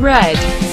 red,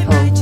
purple,